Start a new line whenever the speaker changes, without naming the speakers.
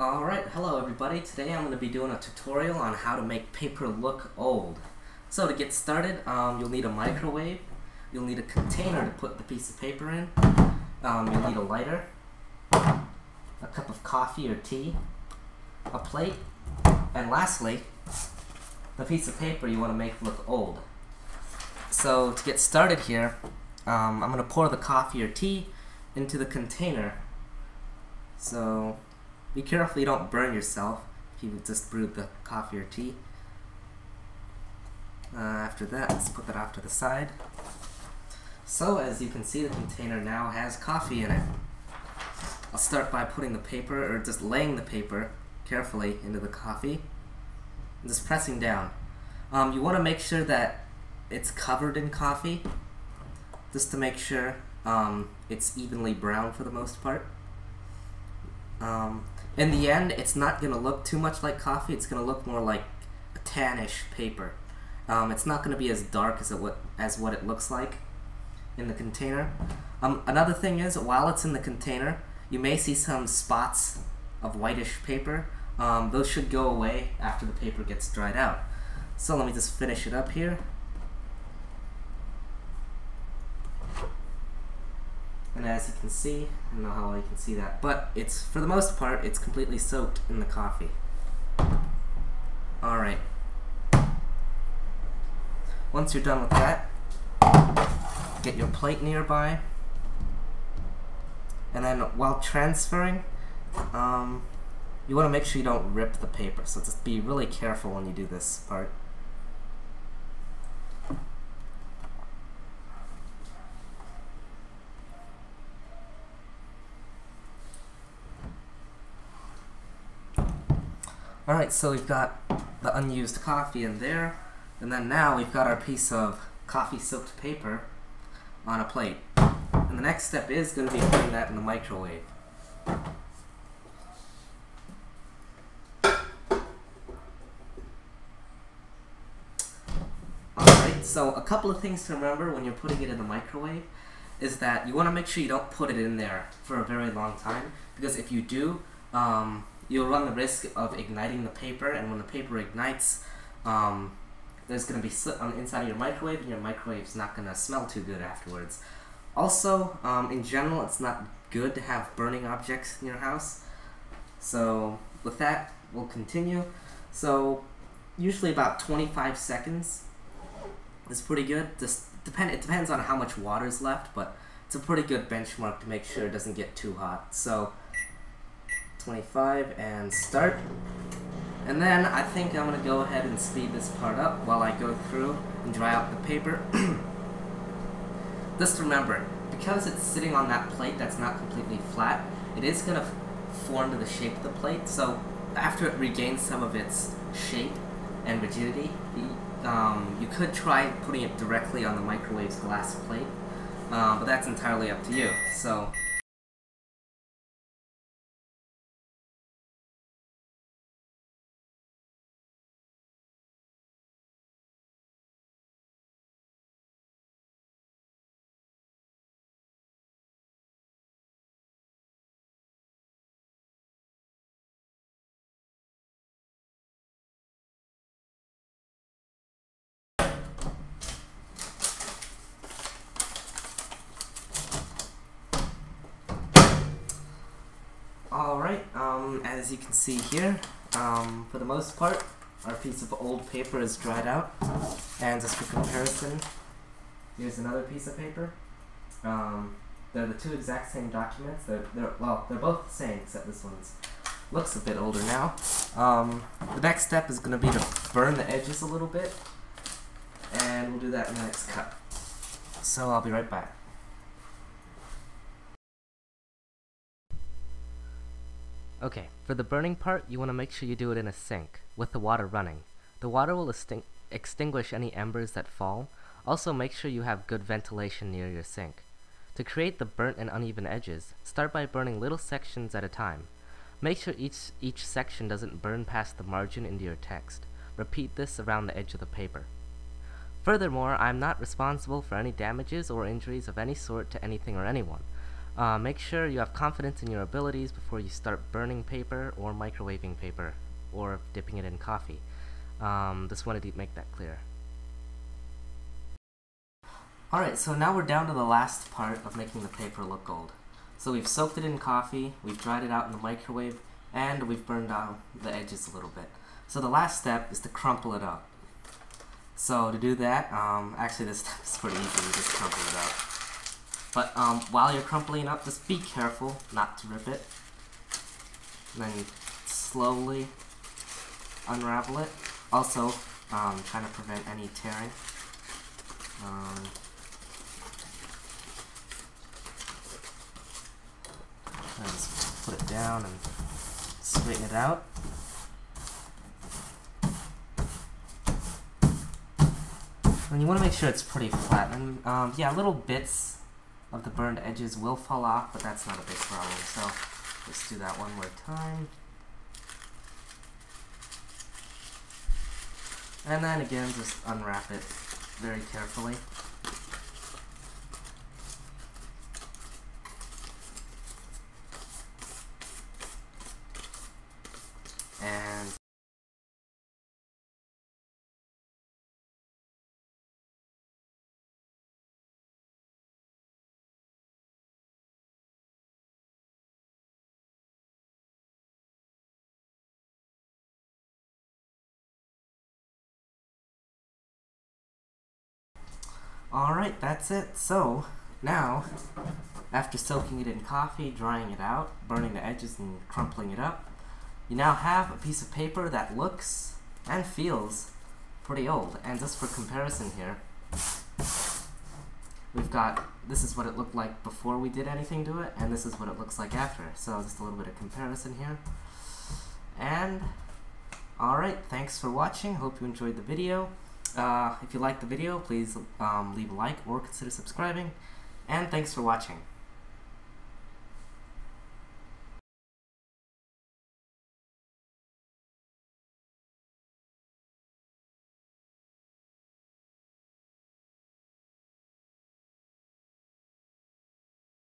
Alright, hello everybody. Today I'm going to be doing a tutorial on how to make paper look old. So to get started, um, you'll need a microwave, you'll need a container to put the piece of paper in, um, you'll need a lighter, a cup of coffee or tea, a plate, and lastly, the piece of paper you want to make look old. So to get started here, um, I'm going to pour the coffee or tea into the container. So be careful you don't burn yourself if you just brewed the coffee or tea. Uh, after that, let's put that off to the side. So as you can see, the container now has coffee in it. I'll start by putting the paper, or just laying the paper carefully into the coffee, and just pressing down. Um, you want to make sure that it's covered in coffee, just to make sure um, it's evenly brown for the most part. Um, in the end, it's not going to look too much like coffee. It's going to look more like a tannish paper. Um, it's not going to be as dark as it what as what it looks like in the container. Um, another thing is, while it's in the container, you may see some spots of whitish paper. Um, those should go away after the paper gets dried out. So let me just finish it up here. And as you can see, I don't know how well you can see that, but it's, for the most part, it's completely soaked in the coffee. Alright. Once you're done with that, get your plate nearby. And then while transferring, um, you want to make sure you don't rip the paper. So just be really careful when you do this part. Alright, so we've got the unused coffee in there, and then now we've got our piece of coffee soaked paper on a plate. And the next step is going to be putting that in the microwave. Alright, so a couple of things to remember when you're putting it in the microwave is that you want to make sure you don't put it in there for a very long time, because if you do, um, you'll run the risk of igniting the paper, and when the paper ignites, um, there's going to be soot on the inside of your microwave, and your microwave's not going to smell too good afterwards. Also, um, in general, it's not good to have burning objects in your house. So, with that, we'll continue. So, usually about 25 seconds is pretty good. Just depend. It depends on how much water is left, but it's a pretty good benchmark to make sure it doesn't get too hot. So 25 and start. And then I think I'm going to go ahead and speed this part up while I go through and dry out the paper. Just remember, because it's sitting on that plate that's not completely flat, it is going to form to the shape of the plate. So after it regains some of its shape and rigidity, um, you could try putting it directly on the microwave's glass plate, uh, but that's entirely up to you. So as you can see here, um, for the most part, our piece of old paper is dried out. And just for comparison, here's another piece of paper. Um, they're the two exact same documents. They're, they're well, they're both the same, except this one's looks a bit older now. Um, the next step is going to be to burn the edges a little bit, and we'll do that in the next cut. So I'll be right back. Okay, for the burning part, you want to make sure you do it in a sink, with the water running. The water will extinguish any embers that fall. Also, make sure you have good ventilation near your sink. To create the burnt and uneven edges, start by burning little sections at a time. Make sure each, each section doesn't burn past the margin into your text. Repeat this around the edge of the paper. Furthermore, I am not responsible for any damages or injuries of any sort to anything or anyone. Uh, make sure you have confidence in your abilities before you start burning paper or microwaving paper or dipping it in coffee. Um, just wanted to make that clear. Alright, so now we're down to the last part of making the paper look gold. So we've soaked it in coffee, we've dried it out in the microwave, and we've burned down the edges a little bit. So the last step is to crumple it up. So to do that, um, actually this step is pretty easy, you just crumple it up. But um, while you're crumpling up, just be careful not to rip it. And then slowly unravel it. Also, um, trying to prevent any tearing. Um, just put it down and straighten it out. And you want to make sure it's pretty flat. And um, yeah, little bits of the burned edges will fall off, but that's not a big problem. So let's do that one more time. And then again, just unwrap it very carefully. And Alright, that's it. So, now, after soaking it in coffee, drying it out, burning the edges and crumpling it up, you now have a piece of paper that looks and feels pretty old. And just for comparison here, we've got, this is what it looked like before we did anything to it, and this is what it looks like after. So just a little bit of comparison here. And, alright, thanks for watching. Hope you enjoyed the video. Uh, if you liked the video, please um, leave a like or consider subscribing. And thanks for watching.